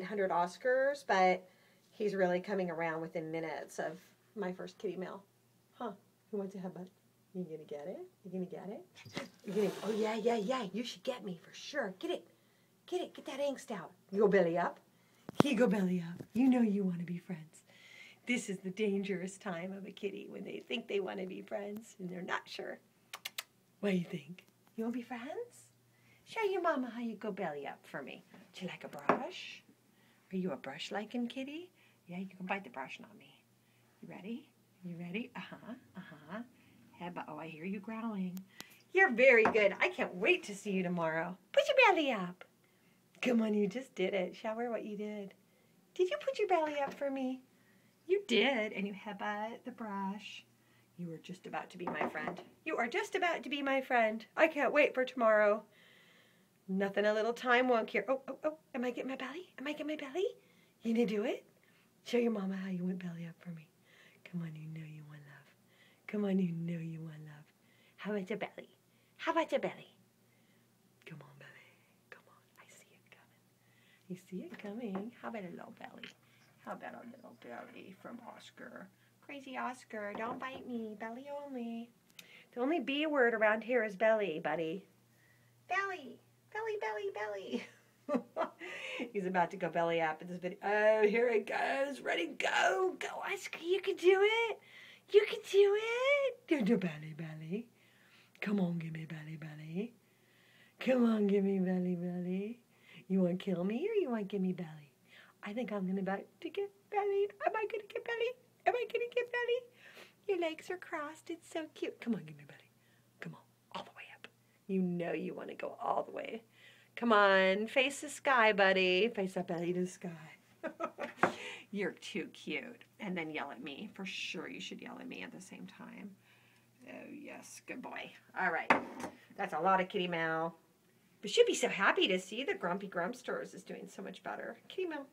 800 Oscars, but he's really coming around within minutes of my first kitty mail. Huh? Who wants to a headbutt? You gonna get it? You gonna get it? You gonna? Oh yeah, yeah, yeah. You should get me for sure. Get it, get it. Get that angst out. You go belly up. He go belly up. You know you want to be friends. This is the dangerous time of a kitty when they think they want to be friends and they're not sure. What do you think? You want to be friends? Show your mama how you go belly up for me. Do you like a brush? Are you a brush liking kitty? Yeah, you can bite the brush, not me. You ready? You ready? Uh huh. Uh huh. Heba. Oh, I hear you growling. You're very good. I can't wait to see you tomorrow. Put your belly up. Come on, you just did it. Show her what you did. Did you put your belly up for me? You did, and you Heba the brush. You are just about to be my friend. You are just about to be my friend. I can't wait for tomorrow. Nothing a little time won't cure. Oh, oh, oh, am I getting my belly? Am I getting my belly? You gonna do it? Show your mama how you went belly up for me. Come on, you know you want love. Come on, you know you want love. How about your belly? How about your belly? Come on, belly. Come on. I see it coming. You see it coming. How about a little belly? How about a little belly from Oscar? Crazy Oscar, don't bite me. Belly only. The only B word around here is belly, buddy. Belly. Belly, belly, belly. He's about to go belly up in this video. Oh, here it goes. Ready, go. Go, Oscar. You can do it. You can do it. Do the belly, belly. Come on, give me belly, belly. Come on, give me belly, belly. You want to kill me or you want to give me belly? I think I'm going to about to get belly. Am I going to get belly? Am I going to get belly? Your legs are crossed. It's so cute. Come on, give me belly. Come on, all the way up. You know you want to go all the way. Come on, face the sky, buddy. Face up, belly to the sky. You're too cute. And then yell at me. For sure, you should yell at me at the same time. Oh, yes, good boy. All right, that's a lot of kitty mail. But she'd be so happy to see that Grumpy Grumpsters is doing so much better. Kitty mail.